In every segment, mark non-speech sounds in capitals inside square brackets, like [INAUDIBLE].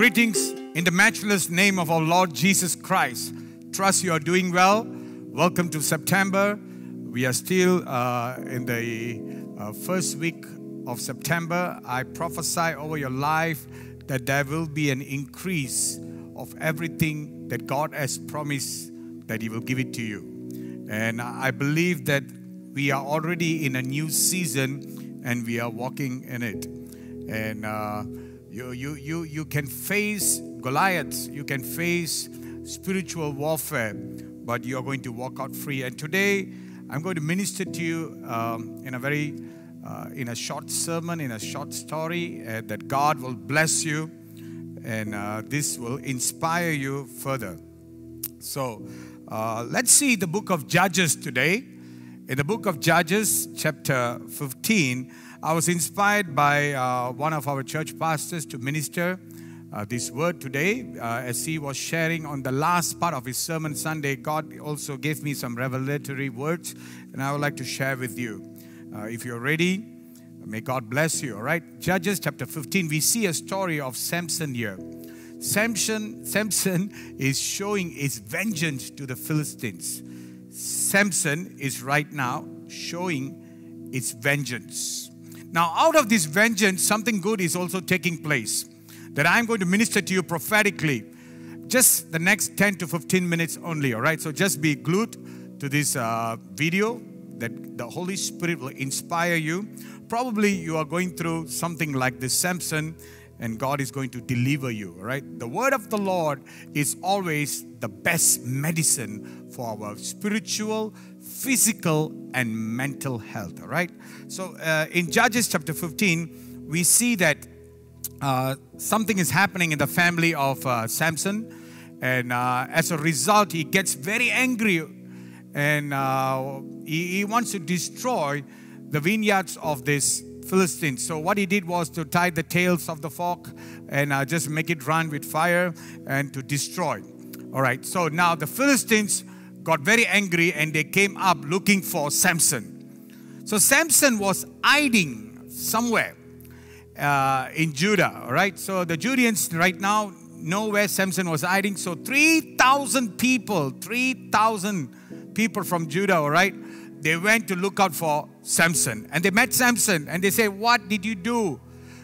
Greetings in the matchless name of our Lord Jesus Christ. Trust you are doing well. Welcome to September. We are still uh, in the uh, first week of September. I prophesy over your life that there will be an increase of everything that God has promised that He will give it to you. And I believe that we are already in a new season and we are walking in it. And uh, you, you, you, you can face Goliath, you can face spiritual warfare, but you're going to walk out free. And today, I'm going to minister to you um, in a very uh, in a short sermon, in a short story, uh, that God will bless you and uh, this will inspire you further. So, uh, let's see the book of Judges today. In the book of Judges, chapter 15, I was inspired by uh, one of our church pastors to minister uh, this word today. Uh, as he was sharing on the last part of his sermon Sunday, God also gave me some revelatory words, and I would like to share with you. Uh, if you're ready, may God bless you. All right, Judges chapter 15, we see a story of Samson here. Samson, Samson [LAUGHS] is showing his vengeance to the Philistines. Samson is right now showing its vengeance. Now, out of this vengeance, something good is also taking place that I'm going to minister to you prophetically. Just the next 10 to 15 minutes only, all right? So just be glued to this uh, video that the Holy Spirit will inspire you. Probably you are going through something like this Samson, and God is going to deliver you, right? The word of the Lord is always the best medicine for our spiritual, physical, and mental health, all right? So uh, in Judges chapter 15, we see that uh, something is happening in the family of uh, Samson. And uh, as a result, he gets very angry and uh, he, he, wants to destroy the vineyards of this Philistines. So, what he did was to tie the tails of the fork and uh, just make it run with fire and to destroy. All right, so now the Philistines got very angry and they came up looking for Samson. So, Samson was hiding somewhere uh, in Judah. All right, so the Judeans right now know where Samson was hiding. So 3,000 people, 3,000 people from Judah, all right, they went to look out for Samson. And they met Samson and they say, What did you do?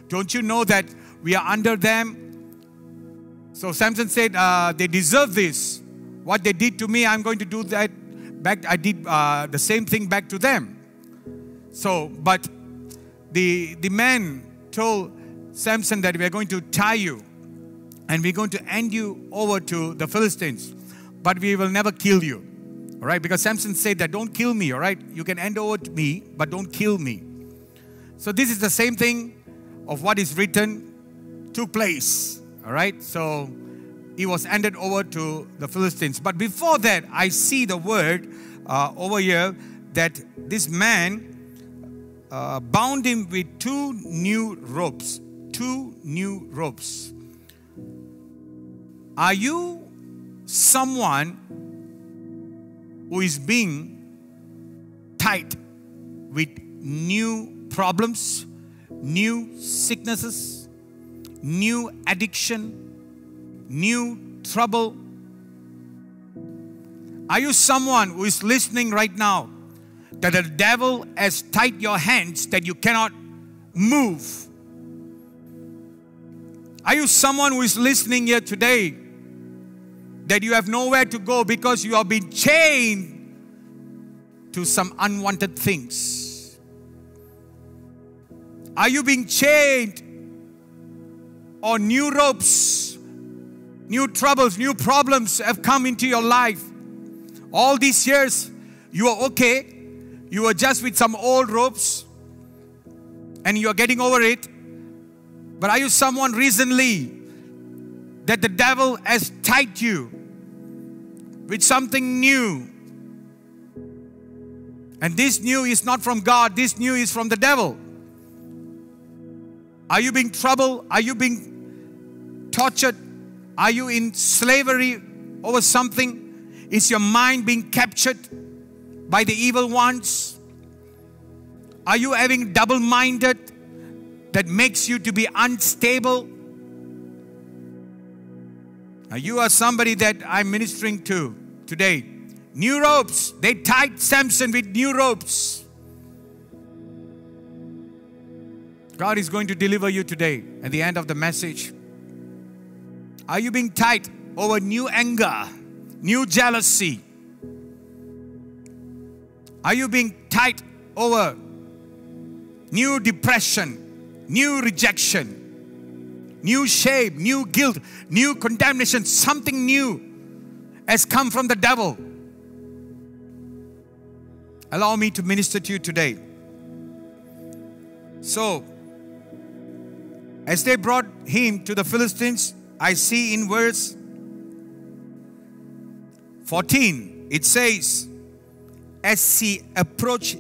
Don't you know that we are under them? So Samson said, uh, They deserve this. What they did to me, I'm going to do that back. I did uh, the same thing back to them. So, but the, the man told Samson that we're going to tie you and we're going to hand you over to the Philistines, but we will never kill you. All right, because Samson said that don't kill me, all right? You can hand over to me, but don't kill me. So, this is the same thing of what is written took place, all right? So, he was handed over to the Philistines. But before that, I see the word uh, over here that this man uh, bound him with two new ropes. Two new ropes. Are you someone who is being tied with new problems, new sicknesses, new addiction, new trouble? Are you someone who is listening right now that the devil has tied your hands that you cannot move? Are you someone who is listening here today that you have nowhere to go because you have been chained to some unwanted things? Are you being chained on new ropes? New troubles, new problems have come into your life. All these years, you are okay. You are just with some old ropes and you are getting over it. But are you someone recently that the devil has tied you with something new. And this new is not from God, this new is from the devil. Are you being troubled? Are you being tortured? Are you in slavery over something? Is your mind being captured by the evil ones? Are you having double minded that makes you to be unstable? Now, you are somebody that I'm ministering to today. New ropes. They tied Samson with new ropes. God is going to deliver you today at the end of the message. Are you being tied over new anger, new jealousy? Are you being tied over new depression, new rejection, new shame, new guilt, new condemnation? Something new has come from the devil. Allow me to minister to you today. So, as they brought him to the Philistines, I see in verse 14, it says, As he approached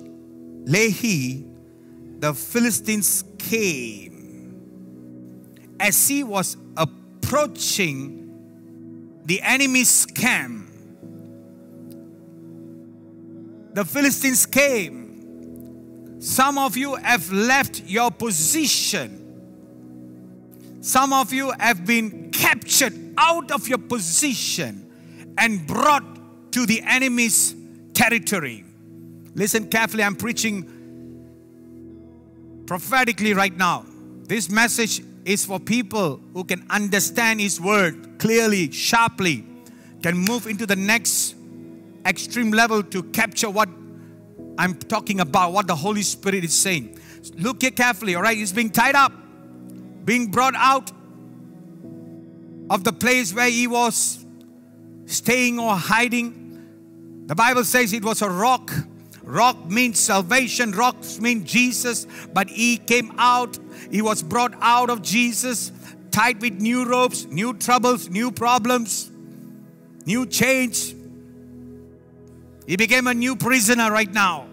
Lehi, the Philistines came. As he was approaching the enemy's camp, the Philistines came. Some of you have left your position some of you have been captured out of your position and brought to the enemy's territory. Listen carefully, I'm preaching prophetically right now. This message is for people who can understand His word clearly, sharply, can move into the next extreme level to capture what I'm talking about, what the Holy Spirit is saying. Look here carefully, all right? He's being tied up being brought out of the place where he was staying or hiding. The Bible says it was a rock. Rock means salvation, rocks mean Jesus, but he came out, he was brought out of Jesus, tied with new ropes, new troubles, new problems, new change. He became a new prisoner right now.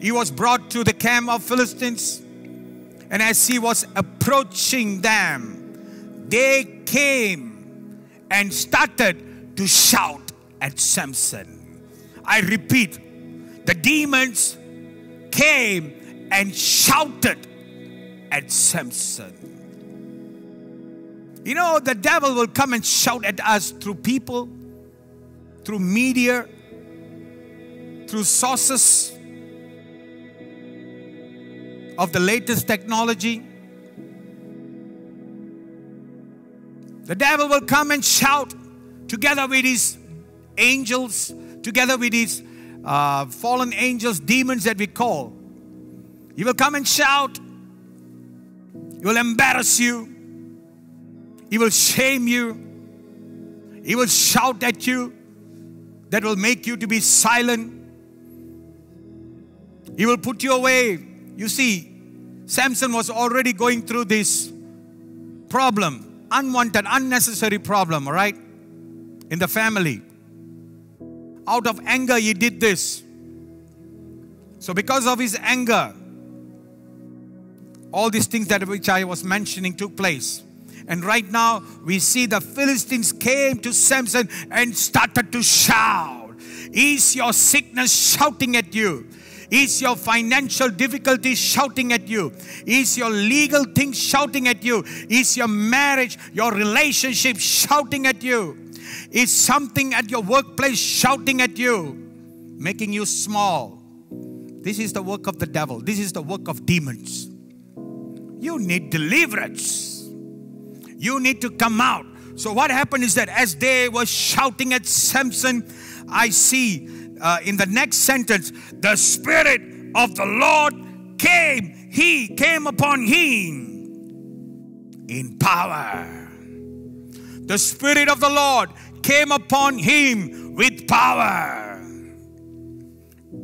He was brought to the camp of Philistines. And as he was approaching them, they came and started to shout at Samson. I repeat, the demons came and shouted at Samson. You know, the devil will come and shout at us through people, through media, through sources of the latest technology. The devil will come and shout together with his angels, together with these uh, fallen angels, demons that we call. He will come and shout. He will embarrass you. He will shame you. He will shout at you that will make you to be silent. He will put you away. You see, Samson was already going through this problem, unwanted, unnecessary problem, all right, in the family. Out of anger, he did this. So, because of his anger, all these things that which I was mentioning took place. And right now, we see the Philistines came to Samson and started to shout. Is your sickness shouting at you? Is your financial difficulty shouting at you? Is your legal thing shouting at you? Is your marriage, your relationship shouting at you? Is something at your workplace shouting at you, making you small? This is the work of the devil. This is the work of demons. You need deliverance. You need to come out. So, what happened is that as they were shouting at Samson, I see uh, in the next sentence, the Spirit of the Lord came, He came upon him in power. The Spirit of the Lord came upon him with power.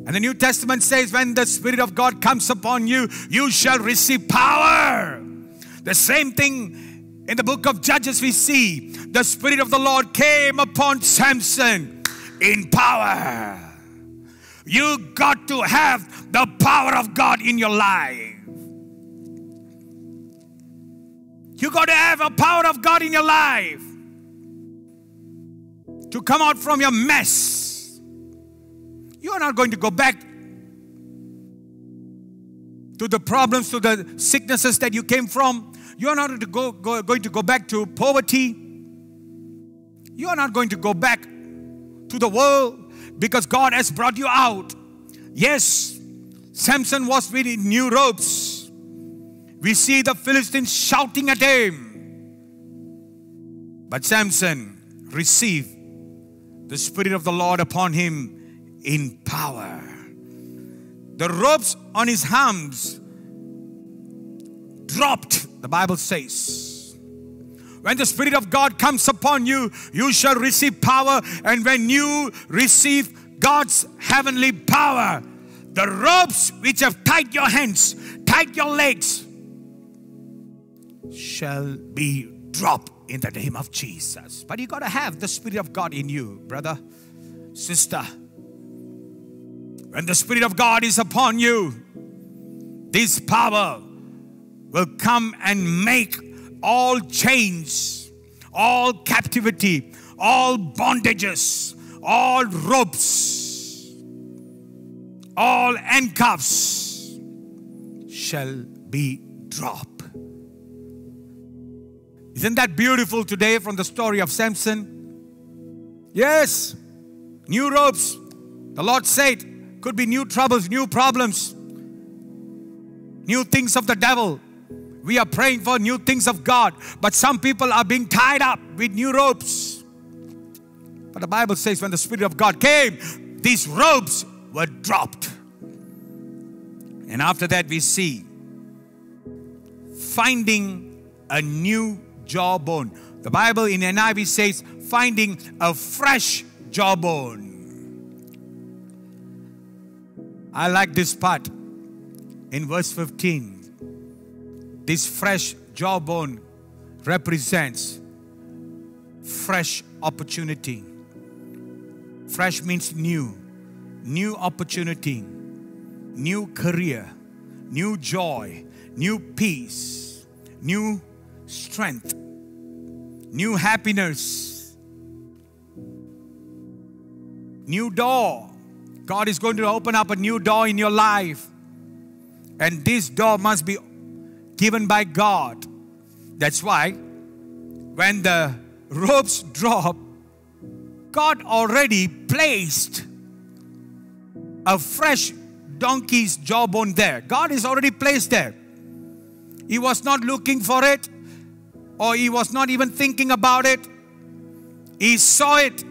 And the New Testament says, when the Spirit of God comes upon you, you shall receive power. The same thing in the book of Judges, we see the Spirit of the Lord came upon Samson in power. You got to have the power of God in your life. You got to have a power of God in your life to come out from your mess. You are not going to go back to the problems, to the sicknesses that you came from. You are not going to go, go, going to go back to poverty. You are not going to go back to the world because God has brought you out. Yes, Samson was with new ropes. We see the Philistines shouting at him. But Samson received the Spirit of the Lord upon him in power. The ropes on his arms dropped, the Bible says. When the Spirit of God comes upon you, you shall receive power. And when you receive God's heavenly power, the ropes which have tied your hands, tied your legs, shall be dropped in the name of Jesus. But you got to have the Spirit of God in you, brother, sister. When the Spirit of God is upon you, this power will come and make all chains, all captivity, all bondages, all ropes, all handcuffs shall be dropped. Isn't that beautiful today from the story of Samson? Yes, new ropes. The Lord said, could be new troubles, new problems, new things of the devil. We are praying for new things of God, but some people are being tied up with new ropes. But the Bible says when the Spirit of God came, these ropes were dropped. And after that, we see finding a new jawbone. The Bible in NIV says, finding a fresh jawbone. I like this part in verse 15. This fresh jawbone represents fresh opportunity. Fresh means new, new opportunity, new career, new joy, new peace, new strength, new happiness, new door. God is going to open up a new door in your life. And this door must be given by God. That's why when the ropes drop, God already placed a fresh donkey's jawbone there. God is already placed there. He was not looking for it or he was not even thinking about it. He saw it.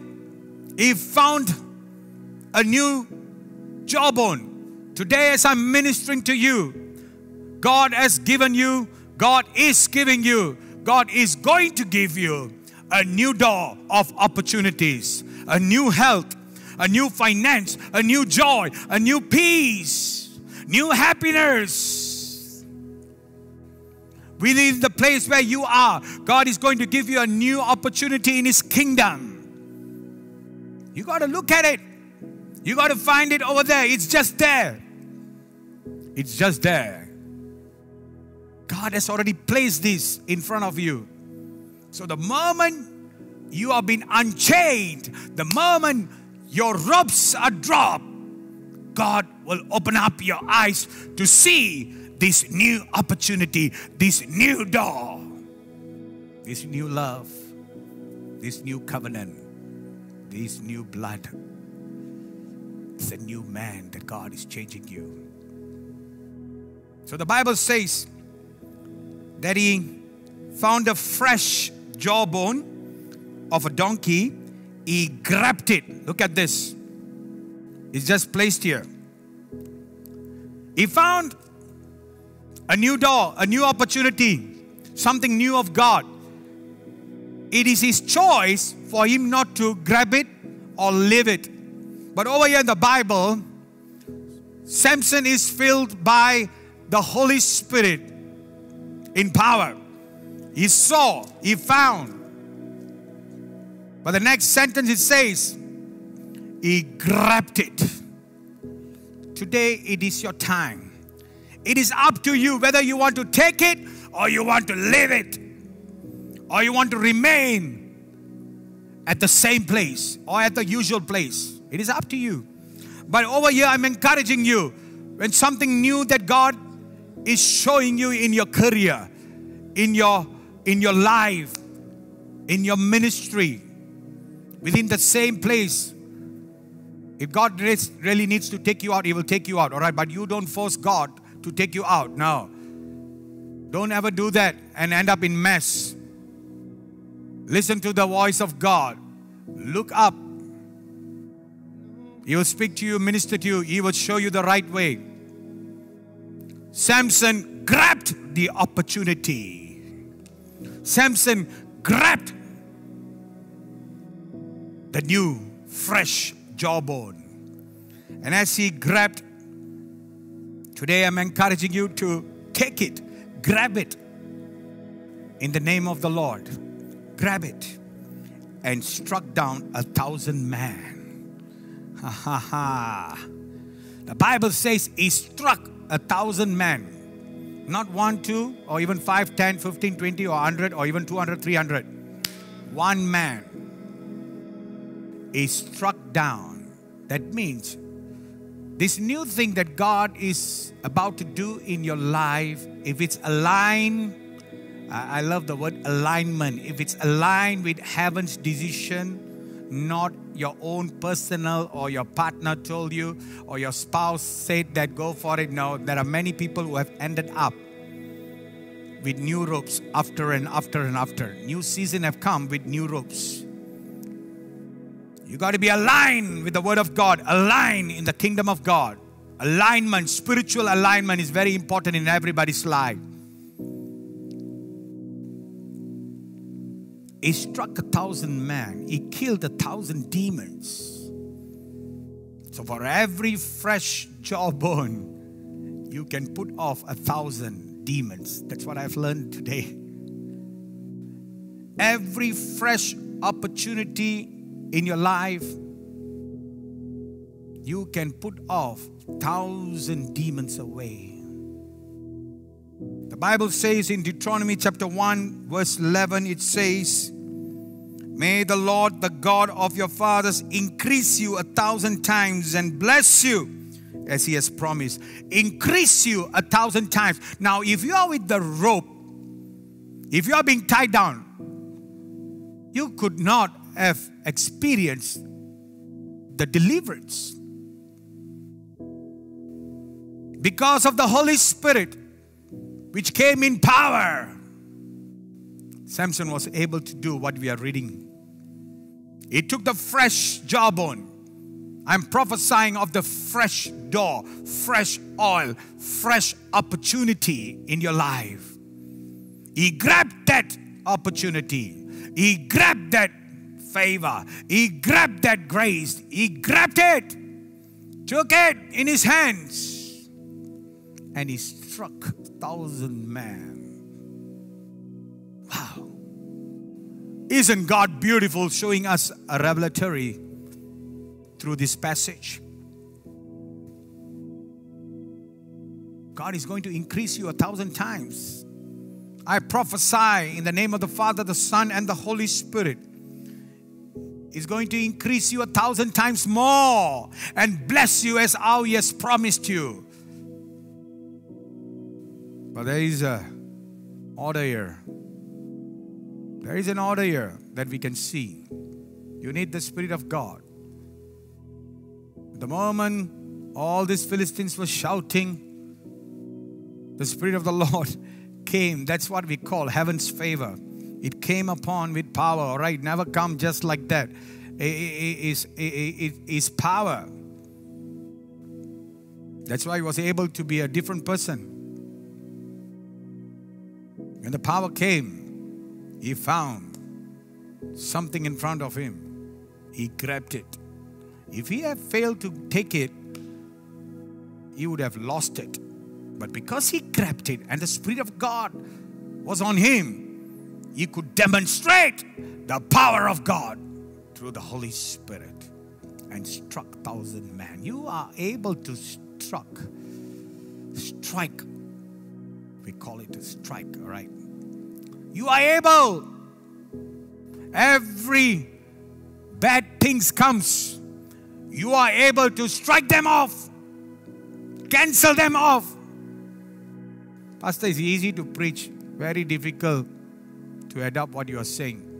He found a new jawbone. Today, as I'm ministering to you, God has given you, God is giving you, God is going to give you a new door of opportunities, a new health, a new finance, a new joy, a new peace, new happiness we need the place where you are. God is going to give you a new opportunity in His kingdom. You got to look at it. You got to find it over there. It's just there. It's just there. God has already placed this in front of you. So the moment you are being unchained, the moment your ropes are dropped, God will open up your eyes to see this new opportunity, this new door, this new love, this new covenant, this new blood. It's a new man that God is changing you. So the Bible says that he found a fresh jawbone of a donkey. He grabbed it. Look at this. It's just placed here. He found a new door, a new opportunity, something new of God. It is his choice for him not to grab it or leave it. But over here in the Bible, Samson is filled by the Holy Spirit in power. He saw, he found. But the next sentence it says, he grabbed it. Today it is your time it is up to you whether you want to take it or you want to live it or you want to remain at the same place or at the usual place. It is up to you. But over here, I'm encouraging you when something new that God is showing you in your career, in your in your life, in your ministry, within the same place. If God really needs to take you out, He will take you out, all right? But you don't force God to take you out. No. Don't ever do that and end up in mess. Listen to the voice of God. Look up. He will speak to you, minister to you, He will show you the right way. Samson grabbed the opportunity. Samson grabbed the new, fresh jawbone. And as he grabbed, today I'm encouraging you to take it, grab it in the name of the Lord. Grab it and struck down a thousand men. Ha ha ha. The Bible says he struck a thousand men. Not one, two, or even five, ten, fifteen, twenty, or hundred, or even 200, 300. One man is struck down. That means this new thing that God is about to do in your life, if it's aligned, I love the word alignment. If it's aligned with heaven's decision, not your own personal or your partner told you or your spouse said that go for it. No, there are many people who have ended up with new ropes after and after and after. New season have come with new ropes. You got to be aligned with the word of God, aligned in the kingdom of God. Alignment, spiritual alignment is very important in everybody's life. He struck a thousand men, he killed a thousand demons. So, for every fresh jawbone, you can put off a thousand demons. That's what I've learned today. Every fresh opportunity in your life, you can put off thousand demons away. The Bible says in Deuteronomy chapter 1, verse 11, it says, May the Lord, the God of your fathers, increase you a thousand times and bless you as He has promised. Increase you a thousand times. Now, if you are with the rope, if you are being tied down, you could not have experienced the deliverance. Because of the Holy Spirit, which came in power Samson was able to do what we are reading. He took the fresh jawbone. I'm prophesying of the fresh door, fresh oil, fresh opportunity in your life. He grabbed that opportunity. He grabbed that favor. He grabbed that grace. He grabbed it, took it in his hands, and he struck a thousand men Wow. Isn't God beautiful showing us a revelatory through this passage? God is going to increase you a thousand times. I prophesy in the name of the Father, the Son, and the Holy Spirit. Is going to increase you a thousand times more and bless you as how He has promised you. But there is a order here. There is an order here that we can see. You need the Spirit of God. The moment all these Philistines were shouting, the Spirit of the [LAUGHS] Lord came. That's what we call heaven's favor. It came upon with power, all right? Never come just like that. It is, power. That's why he was able to be a different person. When the power came, he found something in front of him. He grabbed it. If he had failed to take it, he would have lost it. But because he grabbed it and the Spirit of God was on him, he could demonstrate the power of God through the Holy Spirit and struck thousand men. You are able to struck, strike. We call it a strike, all right? You are able. Every bad things comes, you are able to strike them off, cancel them off. Pastor, it's easy to preach, very difficult to adopt what you are saying.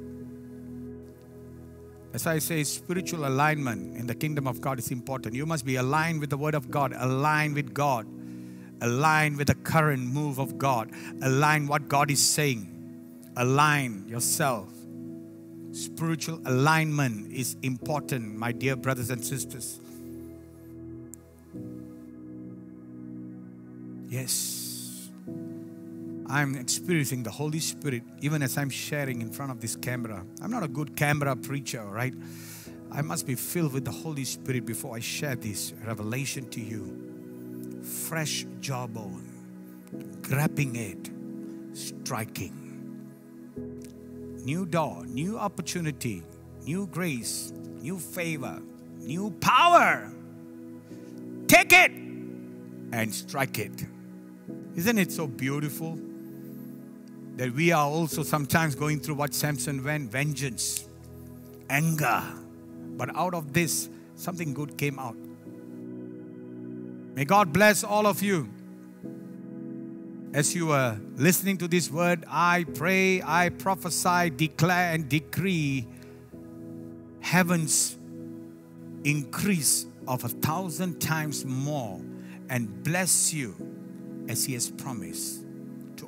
As I say, spiritual alignment in the kingdom of God is important. You must be aligned with the word of God, aligned with God, aligned with the current move of God, align what God is saying, align yourself. Spiritual alignment is important, my dear brothers and sisters. Yes. I'm experiencing the Holy Spirit even as I'm sharing in front of this camera. I'm not a good camera preacher, right? I must be filled with the Holy Spirit before I share this revelation to you. Fresh jawbone, grabbing it, striking. New door, new opportunity, new grace, new favor, new power. Take it and strike it. Isn't it so beautiful that we are also sometimes going through what Samson went vengeance, anger. But out of this, something good came out. May God bless all of you. As you are listening to this word, I pray, I prophesy, declare, and decree heaven's increase of a thousand times more and bless you as He has promised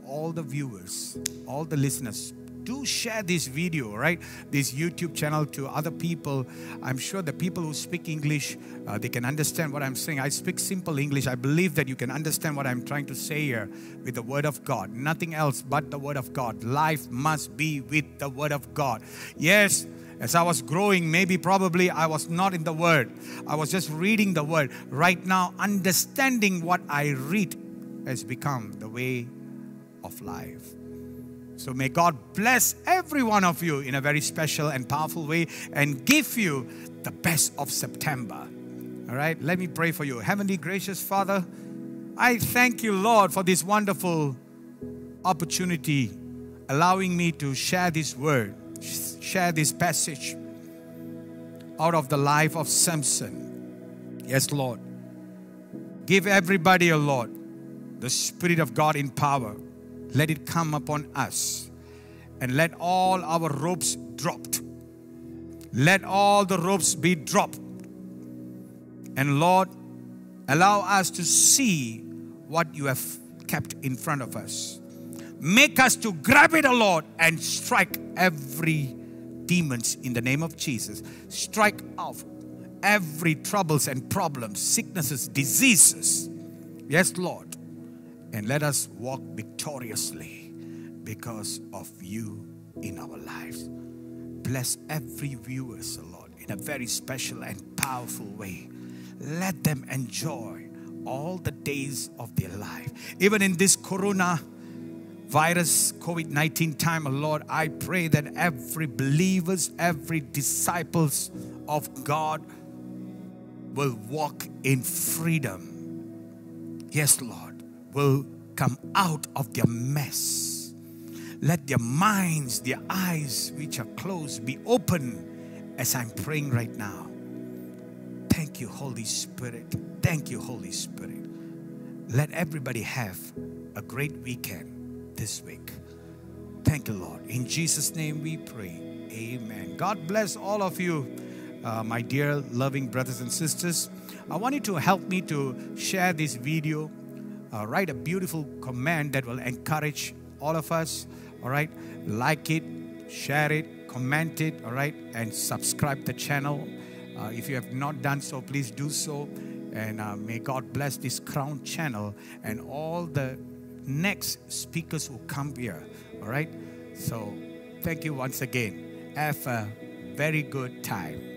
all the viewers, all the listeners. Do share this video, right? This YouTube channel to other people. I'm sure the people who speak English, uh, they can understand what I'm saying. I speak simple English. I believe that you can understand what I'm trying to say here with the Word of God. Nothing else but the Word of God. Life must be with the Word of God. Yes, as I was growing, maybe probably I was not in the Word. I was just reading the Word. Right now, understanding what I read has become the way of life. So may God bless every one of you in a very special and powerful way and give you the best of September. All right, let me pray for you. Heavenly gracious Father, I thank you, Lord, for this wonderful opportunity, allowing me to share this word, share this passage out of the life of Samson. Yes, Lord. Give everybody, a Lord, the Spirit of God in power. Let it come upon us. And let all our ropes dropped. Let all the ropes be dropped. And Lord, allow us to see what you have kept in front of us. Make us to grab it, O Lord, and strike every demons in the name of Jesus. Strike off every troubles and problems, sicknesses, diseases. Yes, Lord and let us walk victoriously because of you in our lives. Bless every viewer, Lord, in a very special and powerful way. Let them enjoy all the days of their life. Even in this corona virus COVID 19 time, Lord, I pray that every believers, every disciples of God will walk in freedom. Yes, Lord will come out of their mess. Let their minds, their eyes, which are closed, be open as I'm praying right now. Thank you, Holy Spirit. Thank you, Holy Spirit. Let everybody have a great weekend this week. Thank you, Lord. In Jesus' name we pray. Amen. God bless all of you, uh, my dear loving brothers and sisters. I want you to help me to share this video uh, write a beautiful comment that will encourage all of us. All right, like it, share it, comment it. All right, and subscribe the channel. Uh, if you have not done so, please do so. And uh, may God bless this Crown channel and all the next speakers who come here. All right. So thank you once again. Have a very good time.